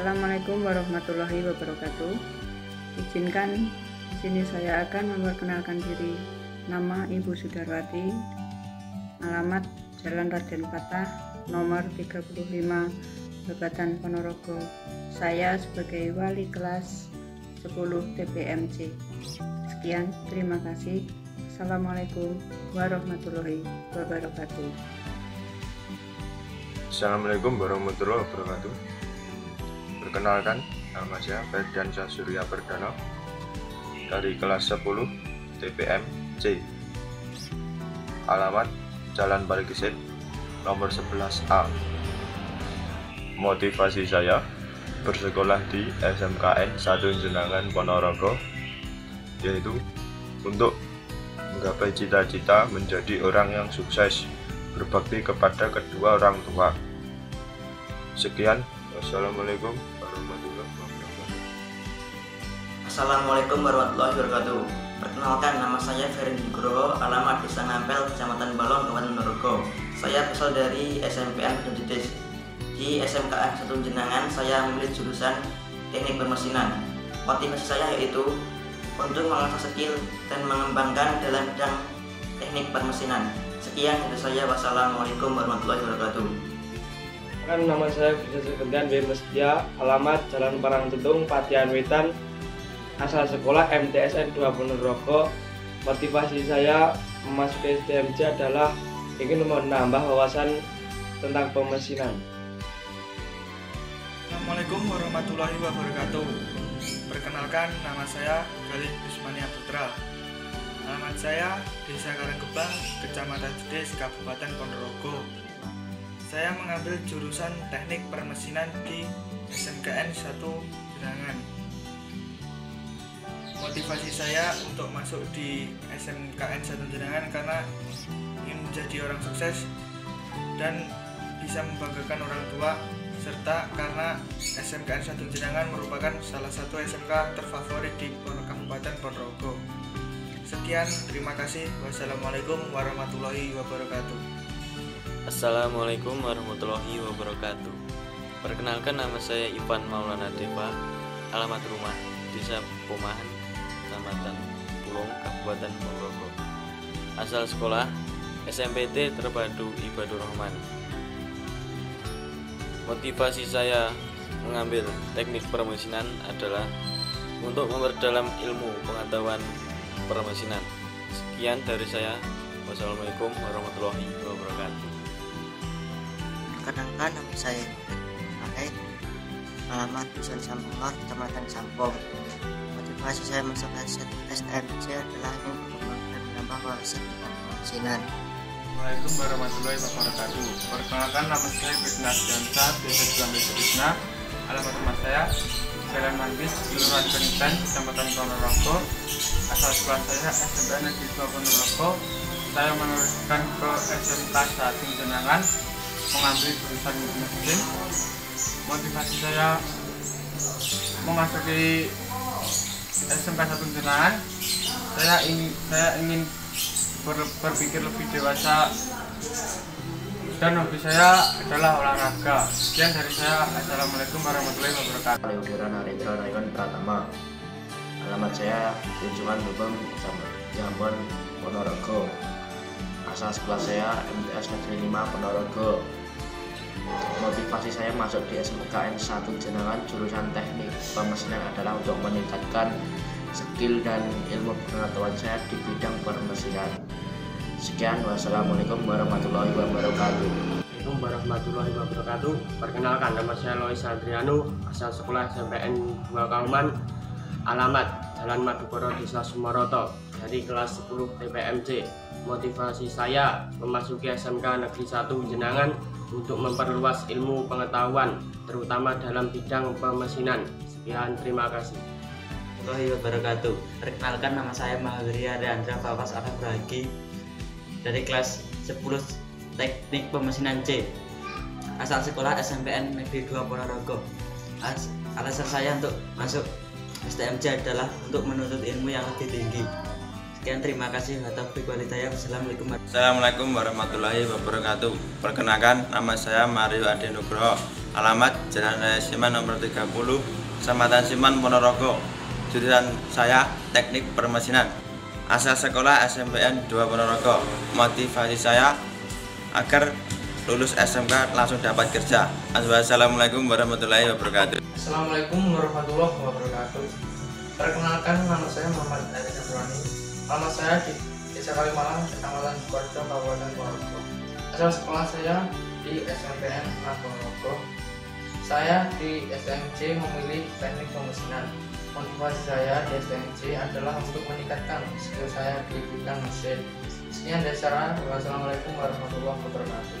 Assalamualaikum warahmatullahi wabarakatuh. Izinkan di sini saya akan memperkenalkan diri. Nama Ibu Sudarwati, alamat Jalan Raden Patah, nomor 35, Kabupaten Ponorogo. Saya sebagai wali kelas 10 TPMC. Sekian, terima kasih. Assalamualaikum warahmatullahi wabarakatuh. Assalamualaikum warahmatullahi wabarakatuh. Perkenalkan, nama saya Ferdian Surya Perdana dari kelas 10 TPM C. Alamat Jalan Balikisit nomor 11A. Motivasi saya bersekolah di SMKN 1 Jenangan Ponorogo yaitu untuk menggapai cita-cita menjadi orang yang sukses berbakti kepada kedua orang tua. Sekian, wassalamualaikum warahmatullahi wabarakatuh. Assalamualaikum warahmatullahi wabarakatuh. Perkenalkan nama saya Ferry Nugroho, alamat Desa Ngampel, Kecamatan Balong, Kabupaten Ponorogo. Saya berasal dari SMPN Kedudis. Di SMKN Satu Jenangan, saya memilih jurusan Teknik Permesinan. Motivasi saya yaitu untuk mengasah skill dan mengembangkan dalam bidang teknik permesinan. Sekian dari saya. Wassalamualaikum warahmatullahi wabarakatuh. Kan nama saya Bisa Sekendian B. Mestia, alamat Jalan Parang Tetung, Patian Wetan, asal sekolah MTSN 2 Ponorogo. Motivasi saya memasuki STMJ adalah ingin menambah wawasan tentang pemesinan. Assalamualaikum warahmatullahi wabarakatuh. Perkenalkan nama saya Galih Usmania Putra. Alamat saya Desa Karanggebang, Kecamatan Jedes, Kabupaten Ponorogo. Saya mengambil jurusan Teknik Permesinan di SMKN 1 Jenangan. Motivasi saya untuk masuk di SMKN 1 Jenangan karena ingin menjadi orang sukses dan bisa membanggakan orang tua serta karena SMKN 1 Jenangan merupakan salah satu SMK terfavorit di Kabupaten Ponorogo. Sekian, terima kasih. Wassalamualaikum warahmatullahi wabarakatuh. Assalamualaikum warahmatullahi wabarakatuh. Perkenalkan nama saya Ivan Maulana Deva, alamat rumah Desa Pomahan, Kecamatan Pulung, Kabupaten Ponorogo. Asal sekolah SMPT Terpadu Ibadur Rahman. Motivasi saya mengambil teknik permesinan adalah untuk memperdalam ilmu pengetahuan permesinan. Sekian dari saya. Wassalamualaikum warahmatullahi wabarakatuh. Perkenalkan nama saya Alek Alamat Dusun Sampong, Kecamatan Sampong Motivasi saya masuk STMC adalah ingin mengembangkan menambah wawasan tentang permesinan Assalamualaikum warahmatullahi wabarakatuh. Perkenalkan nama saya Krisna Jansa, Desa Juang Krishna. Alamat rumah saya Jalan Manggis, Kelurahan Kenitan, Kecamatan Ponorogo. Asal sekolah saya SMPN Negeri 2 Ponorogo. Saya meneruskan ke SMK 1 Jenangan, mengambil jurusan mesin. Motivasi saya memasuki SMK 1 Jenangan, saya ingin saya ingin ber, berpikir lebih dewasa dan hobi saya adalah olahraga. Sekian dari saya. Assalamualaikum warahmatullahi wabarakatuh. Leodora Narendra Raywan Pratama. Alamat saya Tunjungan Lubang, Jambon, Ponorogo. Asal sekolah saya MTS Negeri 5 Ponorogo. Motivasi saya masuk di SMKN 1 Jenangan jurusan teknik pemesinan adalah untuk meningkatkan skill dan ilmu pengetahuan saya di bidang permesinan. Sekian, wassalamualaikum warahmatullahi wabarakatuh. Assalamualaikum warahmatullahi wabarakatuh. Perkenalkan nama saya Lois Adriano, asal sekolah SMPN 2 Kauman. Alamat Jalan Madukoro Desa Sumaroto dari kelas 10 TPMC. Motivasi saya memasuki SMK Negeri 1 Jenangan untuk memperluas ilmu pengetahuan terutama dalam bidang pemesinan. Sekian, terima kasih. warahmatullahi wabarakatuh. Perkenalkan nama saya Mahadri Ariandra Fawas Akabragi dari kelas 10 Teknik Pemesinan C. Asal sekolah SMPN Negeri 2 Ponorogo. As- alasan saya untuk masuk STMJ adalah untuk menuntut ilmu yang lebih tinggi. Sekian terima kasih warahmatullahi Assalamualaikum warahmatullahi wabarakatuh. Perkenalkan nama saya Mario Adi Nugroho. Alamat Jalan Raya Siman nomor 30, Kecamatan Siman, Ponorogo. Jurusan saya Teknik Permesinan. Asal sekolah SMPN 2 Ponorogo. Motivasi saya agar lulus SMK langsung dapat kerja. Assalamualaikum warahmatullahi wabarakatuh. Assalamualaikum warahmatullahi wabarakatuh. Perkenalkan nama saya Muhammad Eri Sabrani. Nama saya di Desa Kalimalang, Kecamatan Sukoharjo, Kabupaten Ponorogo. Asal sekolah saya di SMPN Ponorogo. Saya di SMC memilih teknik pemesinan. Motivasi saya di SMC adalah untuk meningkatkan skill saya di bidang mesin. Sekian dari saya. Wassalamualaikum warahmatullahi wabarakatuh.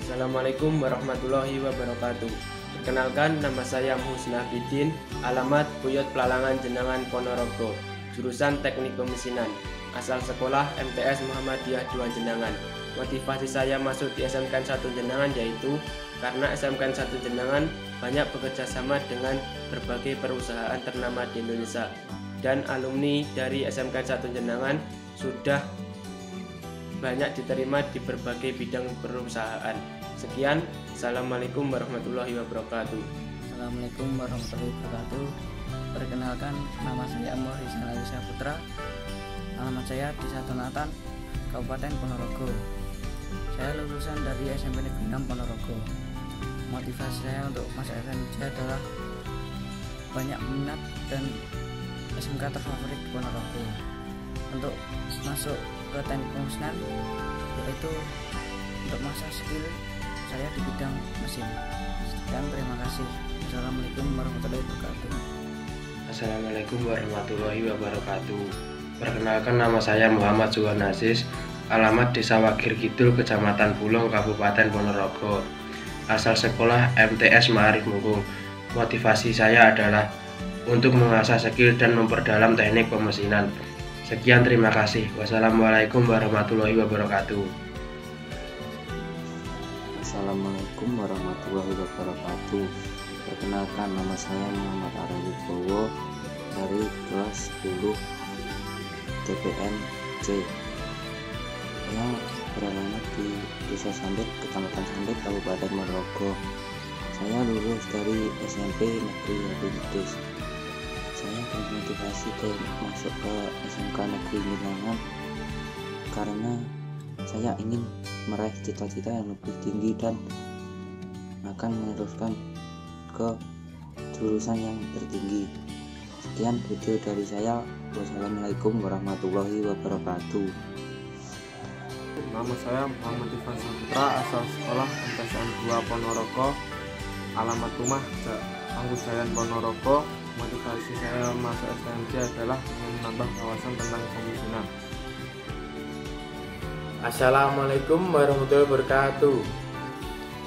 Assalamualaikum warahmatullahi wabarakatuh. Perkenalkan nama saya Musna Bidin, alamat Buyut Pelalangan Jenangan Ponorogo, jurusan Teknik Pemesinan, asal sekolah MTS Muhammadiyah 2 Jenangan. Motivasi saya masuk di SMK 1 Jenangan yaitu karena SMK 1 Jenangan banyak bekerja sama dengan berbagai perusahaan ternama di Indonesia dan alumni dari SMK 1 Jenangan sudah banyak diterima di berbagai bidang perusahaan. Sekian, Assalamualaikum warahmatullahi wabarakatuh. Assalamualaikum warahmatullahi wabarakatuh. Perkenalkan, nama saya Amor Rizal Putra. Alamat saya di Donatan, Kabupaten Ponorogo. Saya lulusan dari SMP Negeri 6 Ponorogo. Motivasi saya untuk masuk SMC adalah banyak minat dan SMK terfavorit di Ponorogo. Untuk masuk ke teknik pemesinan yaitu untuk masa skill saya di bidang mesin. Sekian terima kasih. Assalamualaikum warahmatullahi wabarakatuh. Assalamualaikum warahmatullahi wabarakatuh. Perkenalkan nama saya Muhammad Suhan Aziz, alamat Desa Wagir Kidul, Kecamatan Bulong, Kabupaten Ponorogo. Asal sekolah MTS Ma'arif Munggung. Motivasi saya adalah untuk mengasah skill dan memperdalam teknik pemesinan. Sekian terima kasih. Wassalamualaikum warahmatullahi wabarakatuh. Assalamualaikum warahmatullahi wabarakatuh. Perkenalkan nama saya Muhammad Arif Bowo dari kelas 10 TPN C yang beralamat di Desa Sandet, Kecamatan Sandet, Kabupaten Ponorogo. Saya lulus dari SMP Negeri Yadudis. Saya termotivasi ke masuk ke SMK Negeri Milangan karena saya ingin meraih cita-cita yang lebih tinggi dan akan meneruskan ke jurusan yang tertinggi. Sekian video dari saya. Wassalamualaikum warahmatullahi wabarakatuh. Nama saya Muhammad Ivan Saputra, asal sekolah MTSN 2 Ponorogo, alamat rumah Anggus Jayan Ponorogo. Motivasi saya masuk SMC adalah menambah kawasan tentang pemesinan. Assalamualaikum warahmatullahi wabarakatuh.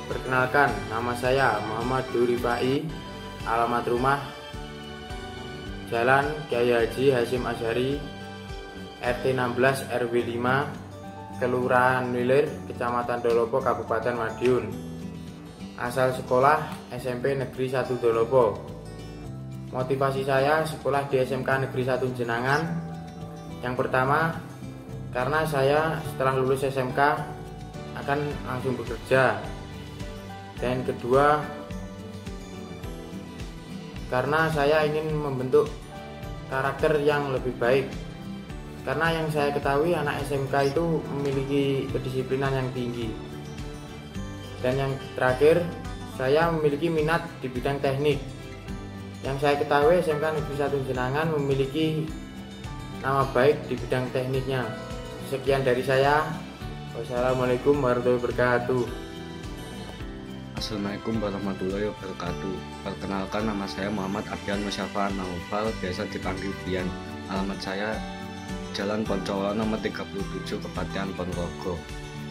Perkenalkan, nama saya Muhammad Duri Pai, alamat rumah Jalan Kiai Haji Hasim Asyari, RT 16 RW 5, Kelurahan Wilir, Kecamatan Dolopo, Kabupaten Madiun. Asal sekolah SMP Negeri 1 Dolopo. Motivasi saya sekolah di SMK Negeri 1 Jenangan. Yang pertama, karena saya setelah lulus SMK akan langsung bekerja dan kedua karena saya ingin membentuk karakter yang lebih baik karena yang saya ketahui anak SMK itu memiliki kedisiplinan yang tinggi dan yang terakhir saya memiliki minat di bidang teknik yang saya ketahui SMK Negeri 1 Jenangan memiliki nama baik di bidang tekniknya Sekian dari saya. Wassalamualaikum warahmatullahi wabarakatuh. Assalamualaikum warahmatullahi wabarakatuh. Perkenalkan nama saya Muhammad Abdian Musyafa Naufal, biasa dipanggil Bian. Alamat saya Jalan Poncolo nomor 37 Kepatian Ponorogo.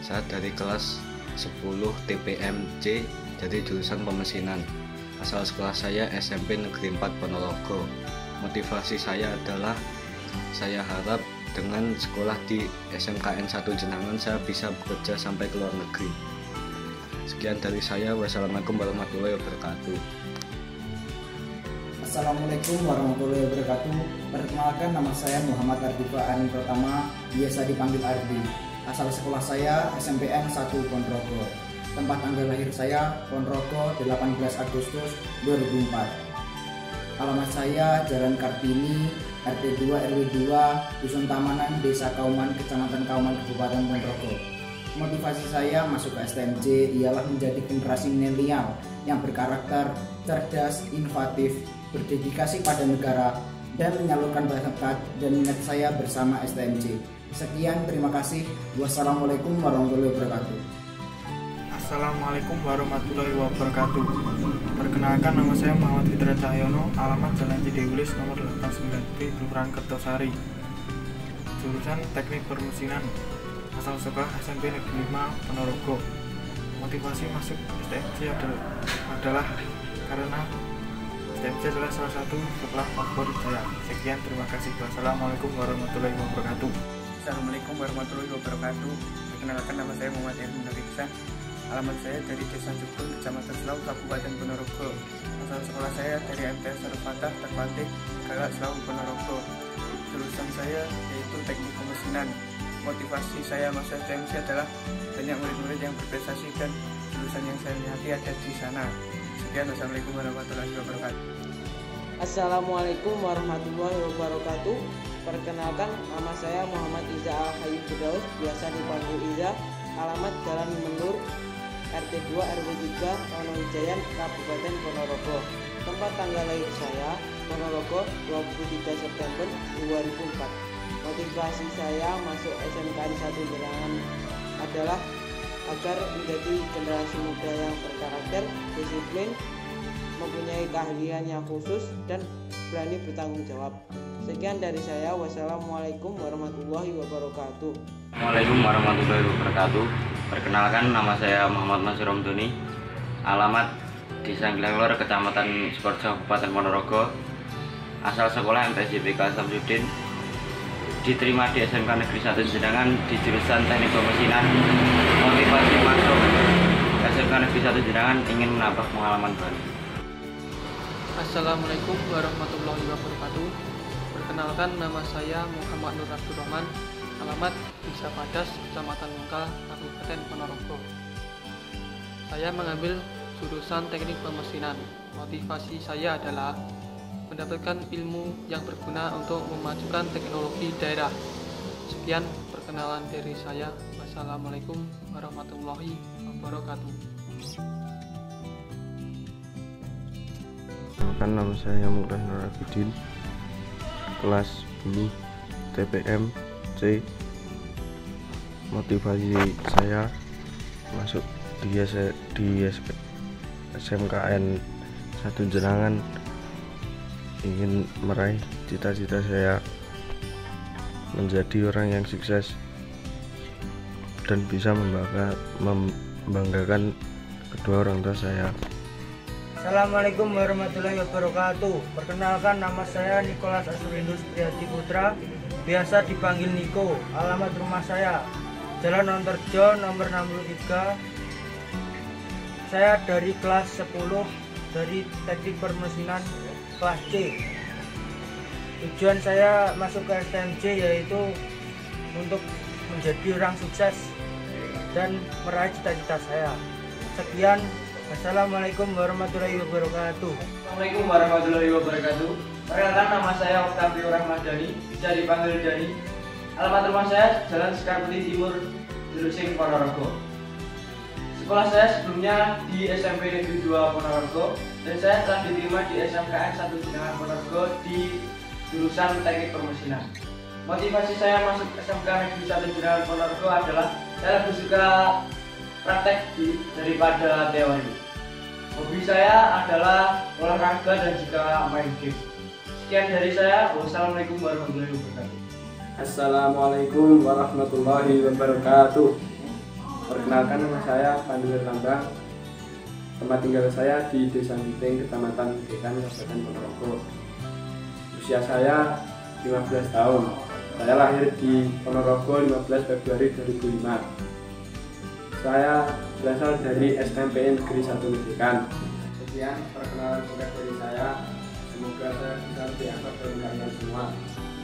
Saya dari kelas 10 TPMC jadi jurusan pemesinan. Asal sekolah saya SMP Negeri 4 Ponorogo. Motivasi saya adalah saya harap dengan sekolah di SMKN 1 Jenangan saya bisa bekerja sampai ke luar negeri. Sekian dari saya. Wassalamualaikum warahmatullahi wabarakatuh. Assalamualaikum warahmatullahi wabarakatuh. Perkenalkan nama saya Muhammad Ardifa Ani Pertama, biasa dipanggil Ardi. Asal sekolah saya SMPN 1 Ponorogo. Tempat tanggal lahir saya Ponorogo 18 Agustus 2004. Alamat saya Jalan Kartini, RT 2 RW 2, Dusun Tamanan, Desa Kauman, Kecamatan Kauman, Kabupaten Ponorogo. Motivasi saya masuk ke STMJ ialah menjadi generasi milenial yang berkarakter, cerdas, inovatif, berdedikasi pada negara, dan menyalurkan bakat dan minat saya bersama STMJ. Sekian, terima kasih. Wassalamualaikum warahmatullahi wabarakatuh. Assalamualaikum warahmatullahi wabarakatuh. Perkenalkan nama saya Muhammad Fitra Cahyono, alamat Jalan Cidewilis nomor 89 B, Kelurahan Kertosari. Jurusan Teknik Permesinan, asal sekolah SMP Negeri 5 Ponorogo. Motivasi masuk STMJ adalah, adalah karena STMJ adalah salah satu sekolah favorit saya. Sekian, terima kasih. Wassalamualaikum warahmatullahi wabarakatuh. Assalamualaikum warahmatullahi wabarakatuh. Perkenalkan nama saya Muhammad Erwin Nuriksan. Alamat saya dari Desa Jepun, Kecamatan Selau, Kabupaten Ponorogo. Asal sekolah saya dari MTS Sarfatah, Terpatih, Galak, Selau, Ponorogo. Jurusan saya yaitu Teknik Kemesinan. Motivasi saya masuk STMC adalah banyak murid-murid yang berprestasi dan jurusan yang saya minati ada di sana. Sekian, wassalamualaikum warahmatullahi wabarakatuh. Assalamualaikum warahmatullahi wabarakatuh. Perkenalkan nama saya Muhammad Iza Al Hayyub Firdaus, biasa dipanggil Iza. Alamat Jalan Menur, RT 2 RW 3, Wonowijayan, Kabupaten Ponorogo. Tempat tanggal lahir saya, Ponorogo, 23 September 2004. Motivasi saya masuk SMKN 1 Jerangan adalah agar menjadi generasi muda yang berkarakter, disiplin, mempunyai keahlian yang khusus dan berani bertanggung jawab. Sekian dari saya. Wassalamualaikum warahmatullahi wabarakatuh. Assalamualaikum warahmatullahi wabarakatuh. Perkenalkan nama saya Muhammad Masur Romdoni. Alamat Desa Gilanglor, Kecamatan Sukorejo, Kabupaten Ponorogo. Asal sekolah MTSJPK Samsudin. Diterima di SMK Negeri 1 Jenangan di jurusan Teknik Pemesinan. Motivasi masuk SMK Negeri 1 Jenangan ingin menambah pengalaman baru. Assalamualaikum warahmatullahi wabarakatuh. Perkenalkan nama saya Muhammad Nur Abdurrahman. Alamat Desa Padas, Kecamatan Mungkal, Kabupaten Ponorogo. Saya mengambil jurusan Teknik Pemesinan. Motivasi saya adalah mendapatkan ilmu yang berguna untuk memajukan teknologi daerah. Sekian perkenalan dari saya. Wassalamualaikum warahmatullahi wabarakatuh. Perkenalkan nama saya Murah Nur Abidin kelas 10 TPM C motivasi saya masuk di, di SMKN satu jenangan ingin meraih cita-cita saya menjadi orang yang sukses dan bisa membanggakan kedua orang tua saya. Assalamualaikum warahmatullahi wabarakatuh. Perkenalkan nama saya Nikolas Asurindus Priyadi Putra, biasa dipanggil Niko. Alamat rumah saya Jalan Nonterjo nomor 63. Saya dari kelas 10 dari Teknik Permesinan kelas C. Tujuan saya masuk ke STMJ yaitu untuk menjadi orang sukses dan meraih cita-cita saya. Sekian Assalamualaikum warahmatullahi wabarakatuh. Assalamualaikum warahmatullahi wabarakatuh. Perkenalkan nama saya Oktavio Rahmadani, bisa dipanggil Dani. Alamat rumah saya Jalan Sekar Putih Timur, Jelusing, Ponorogo. Sekolah saya sebelumnya di SMP Negeri 2 Ponorogo dan saya telah diterima di SMKN 1 Jenangan Ponorogo di jurusan Teknik Permesinan. Motivasi saya masuk SMK Negeri 1 Jenangan Ponorogo adalah saya lebih suka praktek di, daripada teori. Hobi saya adalah olahraga dan juga main game. Sekian dari saya. Wassalamualaikum warahmatullahi wabarakatuh. Assalamualaikum warahmatullahi wabarakatuh. Perkenalkan nama saya Pandu Lambang. Tempat tinggal saya di Desa Miting, Kecamatan Dekan, Kabupaten Ponorogo. Usia saya 15 tahun. Saya lahir di Ponorogo 15 Februari 2005 saya berasal dari SMPN Negeri 1 Medikan. Sekian perkenalan singkat dari saya. Semoga saya bisa dianggap oleh kalian semua.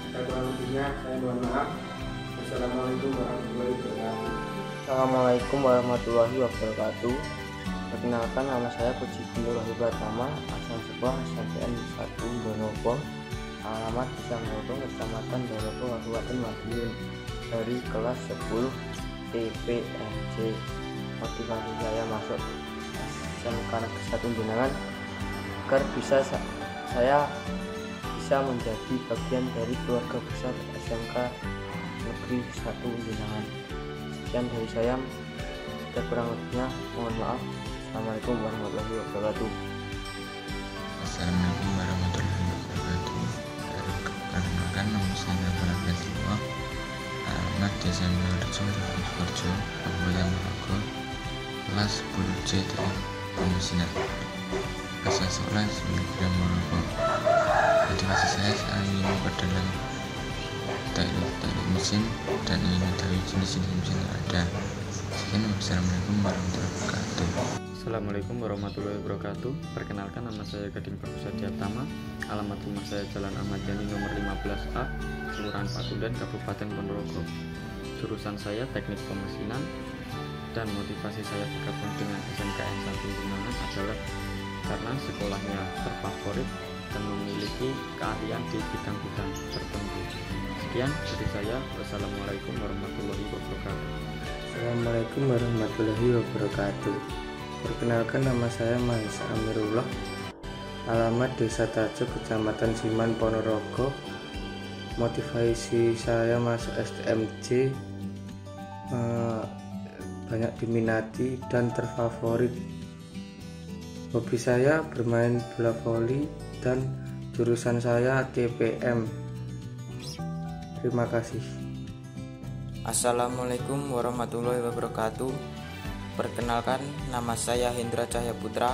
Jika kurang lebihnya, saya mohon maaf. Wassalamualaikum warahmatullahi wabarakatuh. Assalamualaikum warahmatullahi wabarakatuh. Perkenalkan nama saya Puji Binur Wahyu Pratama, asal sekolah SMPN 1 Donopo, alamat Desa Ngoro, Kecamatan Donopo, Kabupaten Madiun, dari kelas 10 TPNJ. Motivasi saya masuk SMK Negeri 1 Jenangan agar bisa saya bisa menjadi bagian dari keluarga besar SMK Negeri 1 Jenangan. Sekian dari saya, dan kurang lebihnya mohon maaf. Assalamualaikum warahmatullahi wabarakatuh. Assalamualaikum warahmatullahi wabarakatuh. Perkenalkan nama saya Prasetyo Silwa. Alamat Desa Minorejo, Sidoarjo, Kabupaten Marogo. Kelas 10 C Pemesinan. Asal sekolah Negeri Marogo. Motivasi saya saat ingin memperdalam teknik teknik mesin dan ingin mengetahui jenis-jenis mesin yang ada. Sekian wassalamualaikum warahmatullahi wabarakatuh. Assalamualaikum warahmatullahi wabarakatuh Perkenalkan nama saya Gading Bagus Tama Alamat rumah saya Jalan Ahmad Yani nomor 15A Kelurahan Patundan Kabupaten Ponorogo Jurusan saya Teknik Pemesinan Dan motivasi saya bergabung dengan SMKN 1 Jenangan adalah Karena sekolahnya terfavorit dan memiliki keahlian di bidang-bidang tertentu Sekian dari saya. Wassalamualaikum warahmatullahi wabarakatuh. Assalamualaikum warahmatullahi wabarakatuh. Perkenalkan nama saya Mahesa Amirullah. Alamat Desa Tajo, Kecamatan Siman, Ponorogo. Motivasi saya masuk STMJ eh, Banyak diminati dan terfavorit. Hobi saya bermain bola voli dan jurusan saya TPM Terima kasih. Assalamualaikum warahmatullahi wabarakatuh. Perkenalkan, nama saya Hendra Cahya Putra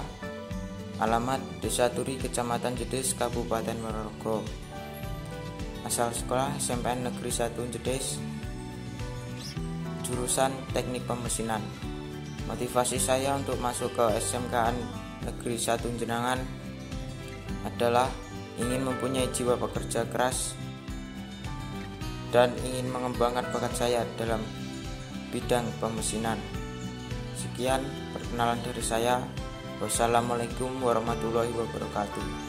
Alamat Desa Turi, Kecamatan Jedes, Kabupaten Ponorogo Asal sekolah SMPN Negeri 1 Jedes Jurusan Teknik Pemesinan. Motivasi saya untuk masuk ke SMKN Negeri 1 Jenangan adalah ingin mempunyai jiwa pekerja keras dan ingin mengembangkan bakat saya dalam bidang pemesinan. Sekian perkenalan dari saya. Wassalamualaikum warahmatullahi wabarakatuh.